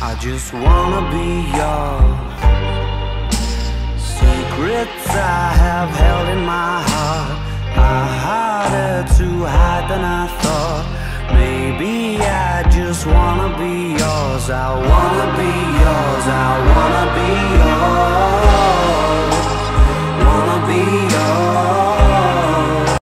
I just wanna be yours. Secrets I have held in my heart are harder to hide than I thought. Maybe I just wanna be yours. I wanna be yours. I wanna be yours. Wanna be yours.